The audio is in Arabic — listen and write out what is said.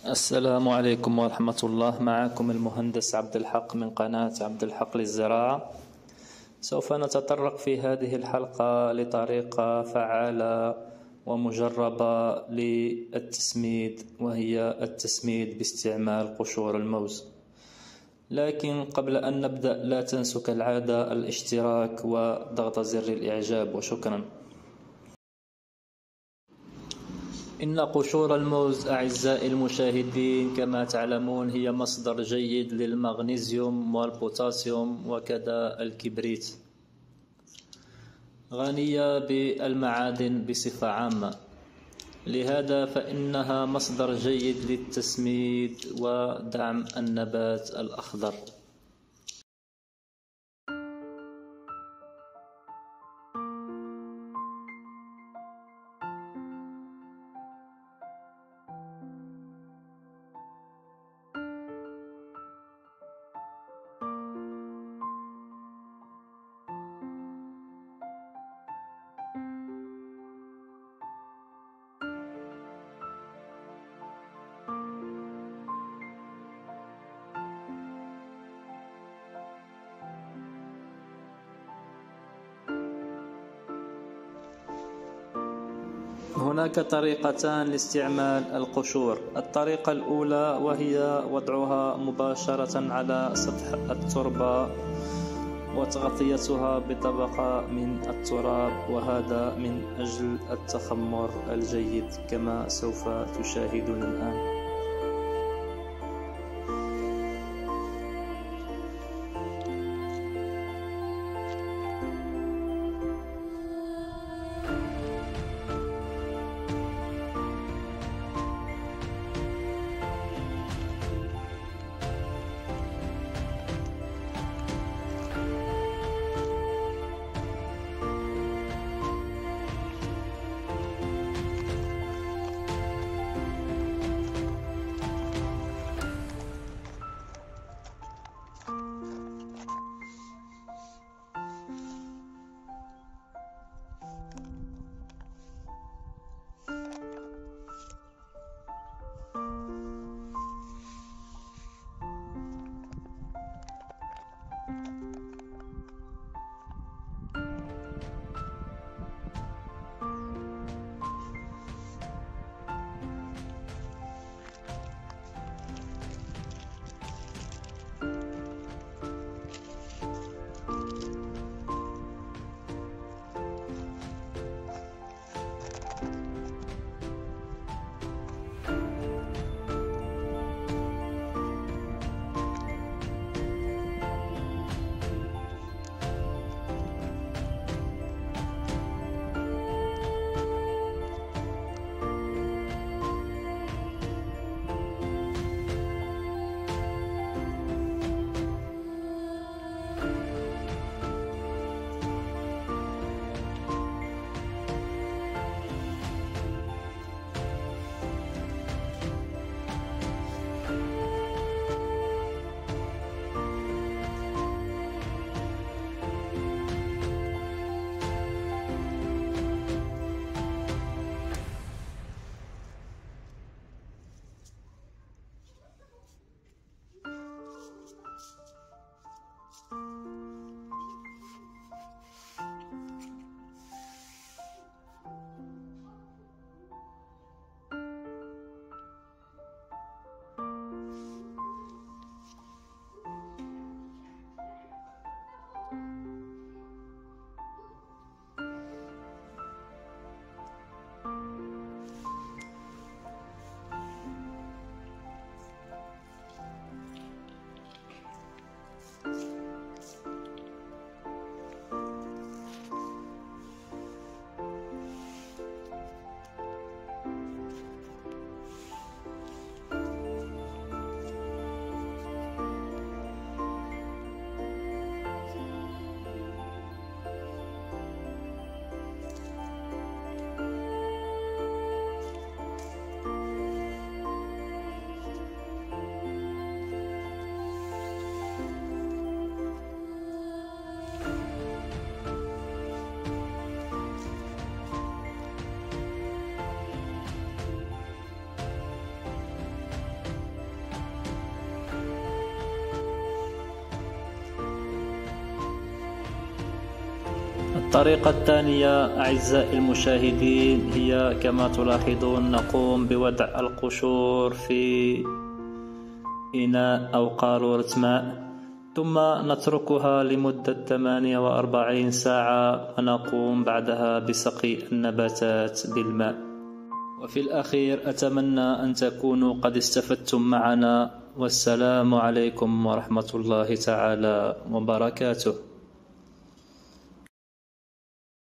السلام عليكم ورحمة الله. معكم المهندس عبد الحق من قناة عبد الحق للزراعة. سوف نتطرق في هذه الحلقة لطريقة فعالة ومجربة للتسميد وهي التسميد باستعمال قشور الموز. لكن قبل أن نبدأ لا تنسوا كالعادة الاشتراك وضغط زر الإعجاب. وشكرا. إن قشور الموز أعزائي المشاهدين كما تعلمون هي مصدر جيد للمغنيسيوم والبوتاسيوم وكذا الكبريت. غنية بالمعادن بصفة عامة. لهذا فإنها مصدر جيد للتسميد ودعم النبات الأخضر. هناك طريقتان لاستعمال القشور. الطريقة الأولى وهي وضعها مباشرة على سطح التربة وتغطيتها بطبقة من التراب وهذا من أجل التخمر الجيد كما سوف تشاهدون الآن. الطريقة الثانية أعزائي المشاهدين هي كما تلاحظون نقوم بوضع القشور في إناء أو قارورة ماء. ثم نتركها لمدة 48 ساعة ونقوم بعدها بسقي النباتات بالماء. وفي الأخير أتمنى أن تكونوا قد استفدتم معنا. والسلام عليكم ورحمة الله تعالى وبركاته.